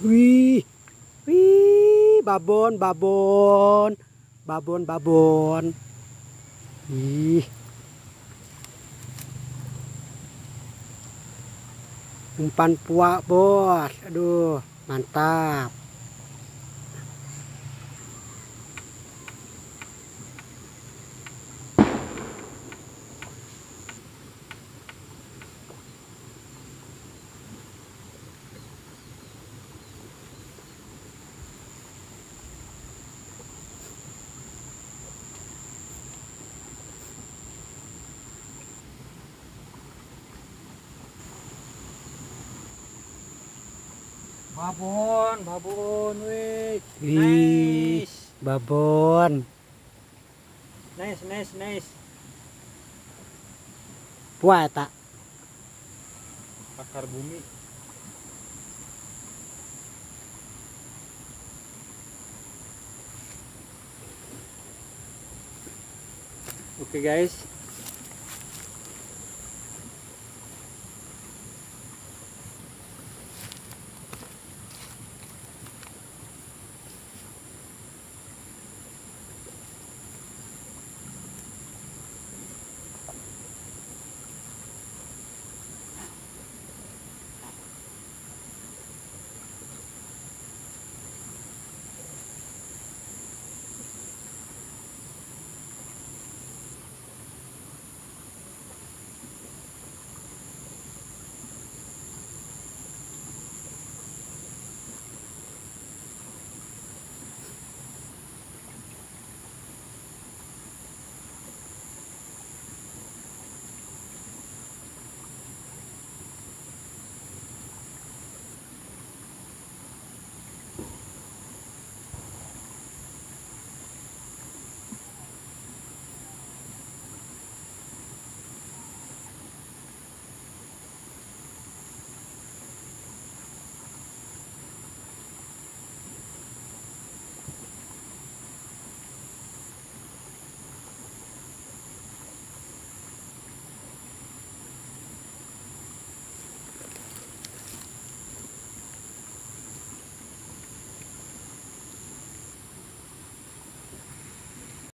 Wih. Wih, babon, babon. Babon, babon. Ih. Umpan puak, Bos. Aduh, mantap. Babon, babon. Wih, Nice, babon. nice, nice, nice. Puak tak? Akar bumi. Oke guys,